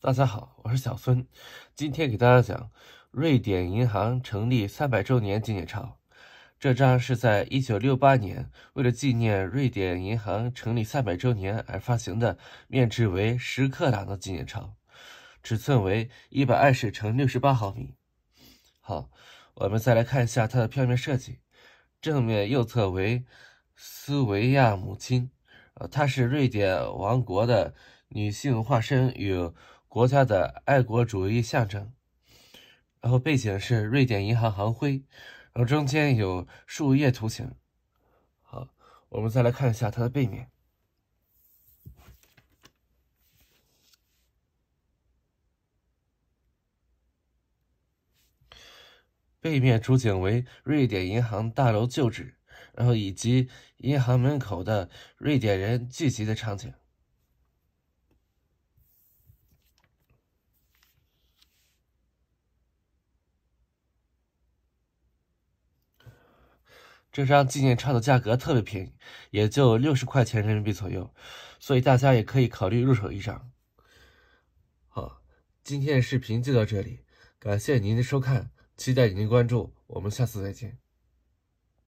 大家好，我是小孙，今天给大家讲瑞典银行成立三百周年纪念钞。这张是在一九六八年为了纪念瑞典银行成立三百周年而发行的面值为十克朗的纪念钞，尺寸为一百二十乘六十八毫米。好，我们再来看一下它的票面设计，正面右侧为斯维亚母亲，呃，她是瑞典王国的女性化身与。国家的爱国主义象征，然后背景是瑞典银行行徽，然后中间有树叶图形。好，我们再来看一下它的背面。背面主景为瑞典银行大楼旧址，然后以及银行门口的瑞典人聚集的场景。这张纪念钞的价格特别便宜，也就六十块钱人民币左右，所以大家也可以考虑入手一张。好，今天的视频就到这里，感谢您的收看，期待您的关注，我们下次再见。